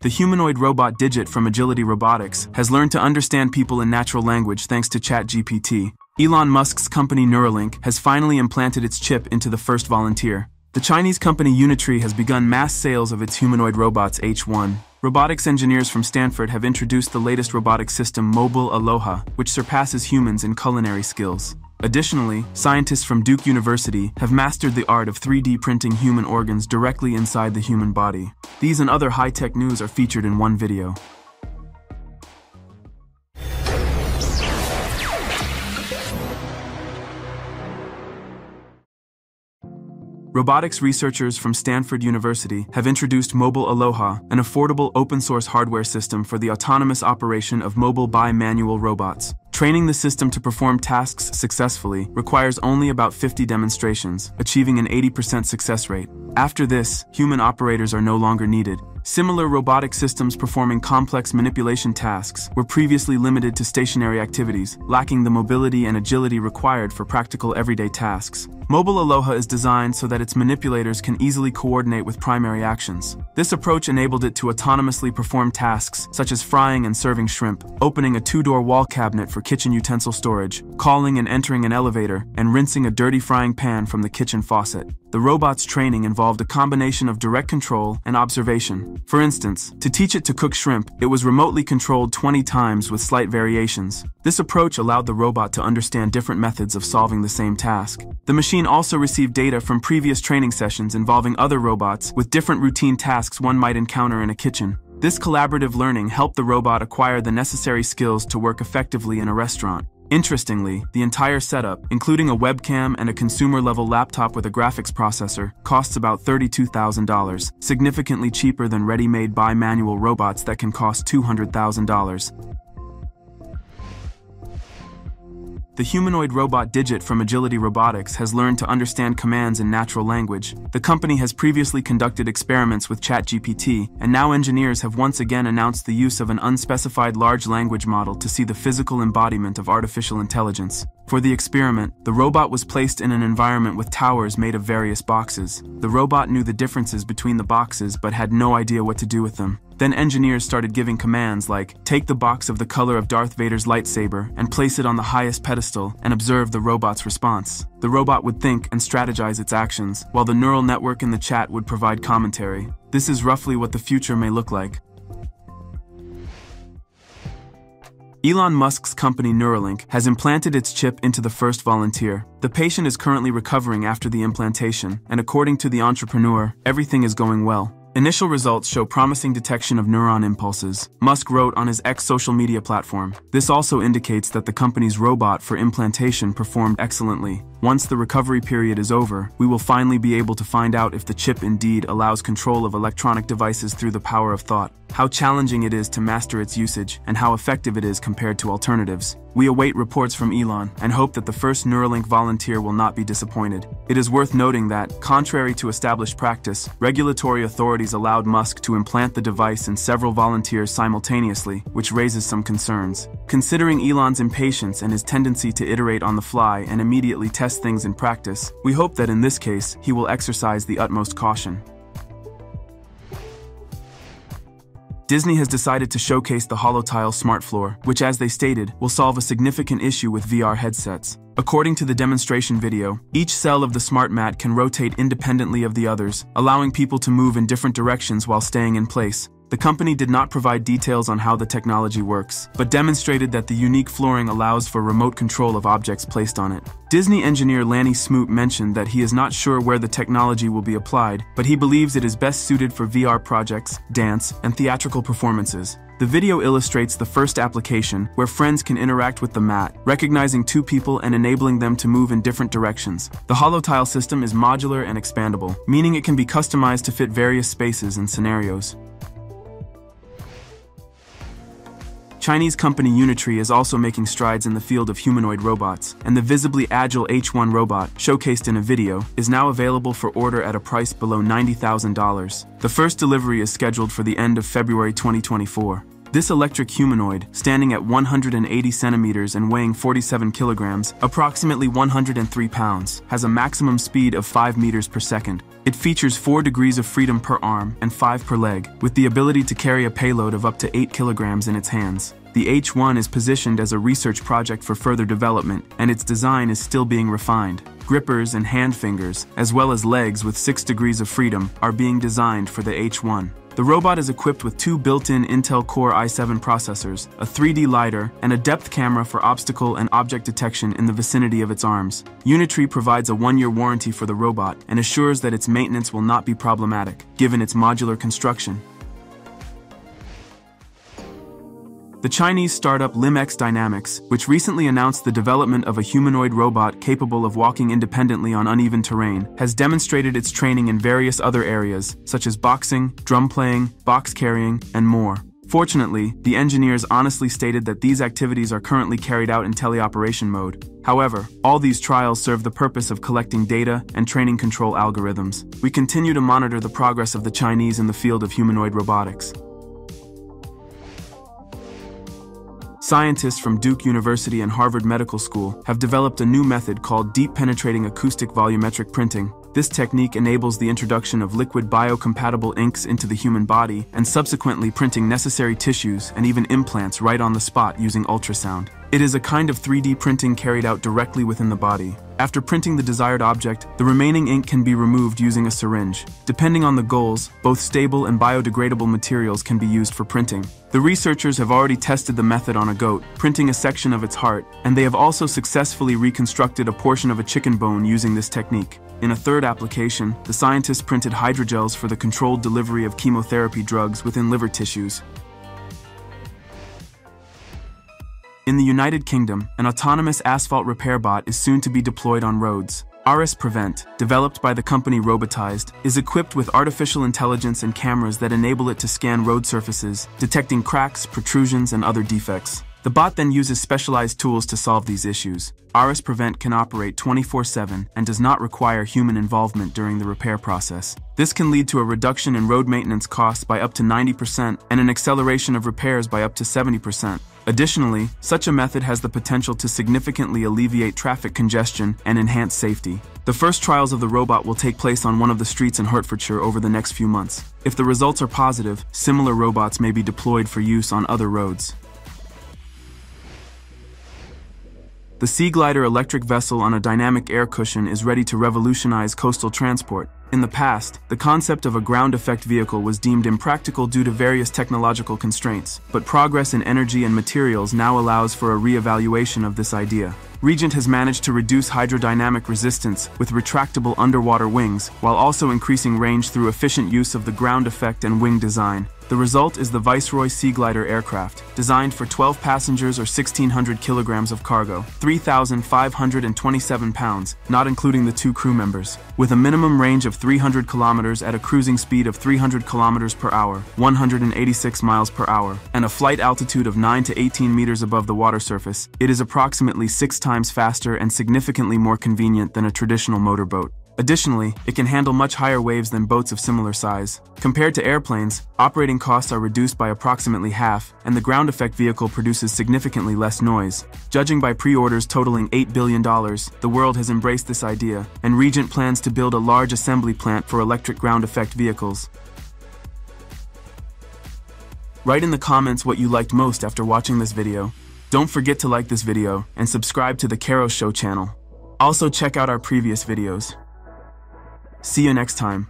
The humanoid robot Digit from Agility Robotics has learned to understand people in natural language thanks to ChatGPT. Elon Musk's company Neuralink has finally implanted its chip into the first volunteer. The Chinese company Unitree has begun mass sales of its humanoid robots H1. Robotics engineers from Stanford have introduced the latest robotic system Mobile Aloha, which surpasses humans in culinary skills. Additionally, scientists from Duke University have mastered the art of 3D printing human organs directly inside the human body. These and other high-tech news are featured in one video. Robotics researchers from Stanford University have introduced Mobile Aloha, an affordable open-source hardware system for the autonomous operation of mobile bimanual robots. Training the system to perform tasks successfully requires only about 50 demonstrations, achieving an 80% success rate. After this, human operators are no longer needed. Similar robotic systems performing complex manipulation tasks were previously limited to stationary activities, lacking the mobility and agility required for practical everyday tasks. Mobile Aloha is designed so that its manipulators can easily coordinate with primary actions. This approach enabled it to autonomously perform tasks such as frying and serving shrimp, opening a two-door wall cabinet for kitchen utensil storage, calling and entering an elevator, and rinsing a dirty frying pan from the kitchen faucet. The robot's training involved a combination of direct control and observation. For instance, to teach it to cook shrimp, it was remotely controlled 20 times with slight variations. This approach allowed the robot to understand different methods of solving the same task. The machine also received data from previous training sessions involving other robots with different routine tasks one might encounter in a kitchen. This collaborative learning helped the robot acquire the necessary skills to work effectively in a restaurant. Interestingly, the entire setup, including a webcam and a consumer-level laptop with a graphics processor, costs about $32,000, significantly cheaper than ready-made bimanual robots that can cost $200,000. The humanoid robot Digit from Agility Robotics has learned to understand commands in natural language. The company has previously conducted experiments with ChatGPT, and now engineers have once again announced the use of an unspecified large language model to see the physical embodiment of artificial intelligence. For the experiment, the robot was placed in an environment with towers made of various boxes. The robot knew the differences between the boxes but had no idea what to do with them. Then engineers started giving commands like, take the box of the color of Darth Vader's lightsaber and place it on the highest pedestal and observe the robot's response. The robot would think and strategize its actions, while the neural network in the chat would provide commentary. This is roughly what the future may look like. Elon Musk's company Neuralink has implanted its chip into the first volunteer. The patient is currently recovering after the implantation, and according to the entrepreneur, everything is going well. Initial results show promising detection of neuron impulses, Musk wrote on his X social media platform. This also indicates that the company's robot for implantation performed excellently. Once the recovery period is over, we will finally be able to find out if the chip indeed allows control of electronic devices through the power of thought, how challenging it is to master its usage, and how effective it is compared to alternatives. We await reports from Elon and hope that the first Neuralink volunteer will not be disappointed. It is worth noting that, contrary to established practice, regulatory authorities allowed Musk to implant the device in several volunteers simultaneously, which raises some concerns. Considering Elon's impatience and his tendency to iterate on the fly and immediately test things in practice, we hope that in this case, he will exercise the utmost caution. Disney has decided to showcase the HoloTile Smart Floor, which as they stated, will solve a significant issue with VR headsets. According to the demonstration video, each cell of the smart mat can rotate independently of the others, allowing people to move in different directions while staying in place. The company did not provide details on how the technology works, but demonstrated that the unique flooring allows for remote control of objects placed on it. Disney engineer Lanny Smoot mentioned that he is not sure where the technology will be applied, but he believes it is best suited for VR projects, dance, and theatrical performances. The video illustrates the first application, where friends can interact with the mat, recognizing two people and enabling them to move in different directions. The HoloTile system is modular and expandable, meaning it can be customized to fit various spaces and scenarios. Chinese company Unitree is also making strides in the field of humanoid robots, and the visibly agile H1 robot, showcased in a video, is now available for order at a price below $90,000. The first delivery is scheduled for the end of February 2024. This electric humanoid, standing at 180 centimeters and weighing 47 kilograms, approximately 103 pounds, has a maximum speed of 5 meters per second. It features 4 degrees of freedom per arm and 5 per leg, with the ability to carry a payload of up to 8 kilograms in its hands. The H1 is positioned as a research project for further development, and its design is still being refined. Grippers and hand fingers, as well as legs with 6 degrees of freedom, are being designed for the H1. The robot is equipped with two built-in Intel Core i7 processors, a 3D LiDAR, and a depth camera for obstacle and object detection in the vicinity of its arms. Unitree provides a one-year warranty for the robot and assures that its maintenance will not be problematic, given its modular construction. The Chinese startup LimX Dynamics, which recently announced the development of a humanoid robot capable of walking independently on uneven terrain, has demonstrated its training in various other areas, such as boxing, drum playing, box carrying, and more. Fortunately, the engineers honestly stated that these activities are currently carried out in teleoperation mode. However, all these trials serve the purpose of collecting data and training control algorithms. We continue to monitor the progress of the Chinese in the field of humanoid robotics. Scientists from Duke University and Harvard Medical School have developed a new method called deep penetrating acoustic volumetric printing. This technique enables the introduction of liquid biocompatible inks into the human body and subsequently printing necessary tissues and even implants right on the spot using ultrasound. It is a kind of 3D printing carried out directly within the body. After printing the desired object, the remaining ink can be removed using a syringe. Depending on the goals, both stable and biodegradable materials can be used for printing. The researchers have already tested the method on a goat, printing a section of its heart, and they have also successfully reconstructed a portion of a chicken bone using this technique. In a third application, the scientists printed hydrogels for the controlled delivery of chemotherapy drugs within liver tissues. In the United Kingdom, an autonomous asphalt repair bot is soon to be deployed on roads. RS Prevent, developed by the company Robotiz3d, is equipped with artificial intelligence and cameras that enable it to scan road surfaces, detecting cracks, protrusions, and other defects. The bot then uses specialized tools to solve these issues. RS Prevent can operate 24-7 and does not require human involvement during the repair process. This can lead to a reduction in road maintenance costs by up to 90% and an acceleration of repairs by up to 70%. Additionally, such a method has the potential to significantly alleviate traffic congestion and enhance safety. The first trials of the robot will take place on one of the streets in Hertfordshire over the next few months. If the results are positive, similar robots may be deployed for use on other roads. The Sea Glider electric vessel on a dynamic air cushion is ready to revolutionize coastal transport. In the past, the concept of a ground effect vehicle was deemed impractical due to various technological constraints, but progress in energy and materials now allows for a re-evaluation of this idea. Regent has managed to reduce hydrodynamic resistance with retractable underwater wings, while also increasing range through efficient use of the ground effect and wing design. The result is the Viceroy Sea Glider aircraft, designed for 12 passengers or 1,600 kilograms of cargo, 3,527 pounds, not including the two crew members, with a minimum range of 300 kilometers at a cruising speed of 300 kilometers per hour, 186 miles per hour, and a flight altitude of 9 to 18 meters above the water surface. It is approximately six times faster and significantly more convenient than a traditional motorboat. Additionally, it can handle much higher waves than boats of similar size. Compared to airplanes, operating costs are reduced by approximately half, and the ground effect vehicle produces significantly less noise. Judging by pre-orders totaling $8 billion, the world has embraced this idea, and Regent plans to build a large assembly plant for electric ground effect vehicles. Write in the comments what you liked most after watching this video. Don't forget to like this video and subscribe to the Carros Show channel. Also check out our previous videos. See you next time.